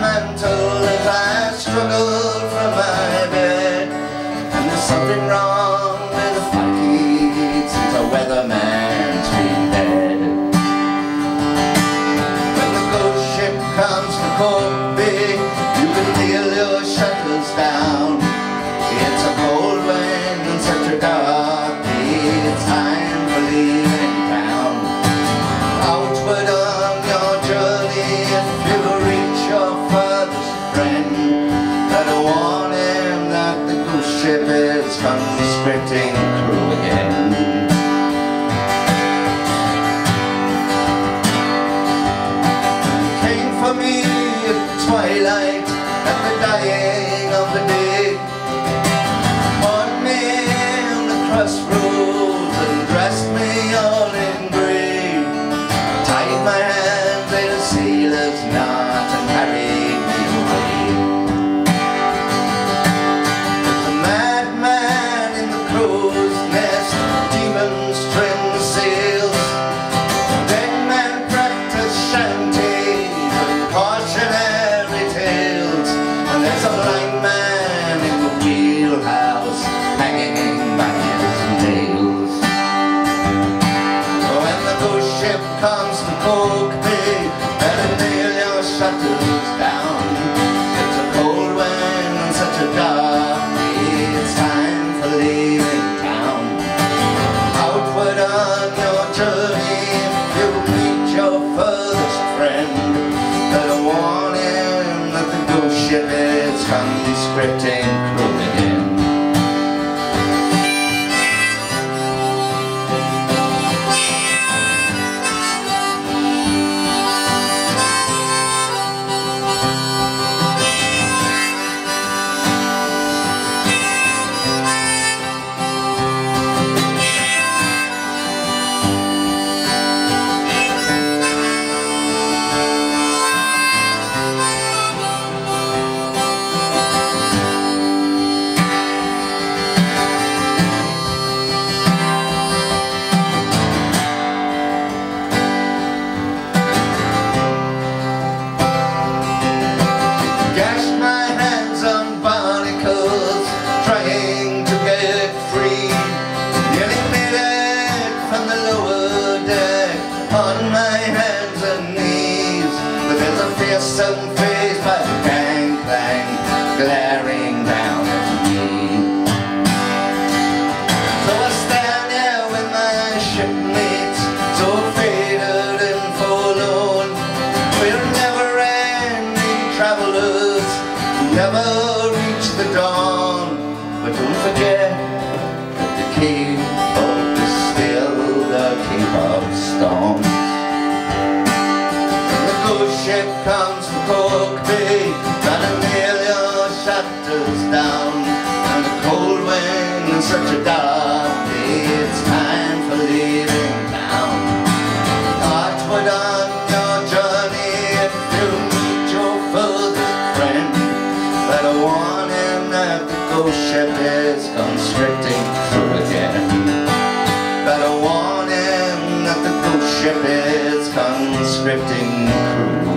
Sacramento I don't want him that the ghost ship is conscripting. sprinting shutters down. It's a cold wind such a dark. It's time for leaving town. Outward on your journey, if you meet your furthest friend, better warn him that the ghost ship is conscripting crew reach the dawn. But don't forget that the king of is still the Cape of Storms. When the ghost ship comes to Cork Bay, gotta nail your shutters down. And the cold wind in such a dark day, ship is constricting through again. Better warn him that the ghost ship is conscripting crew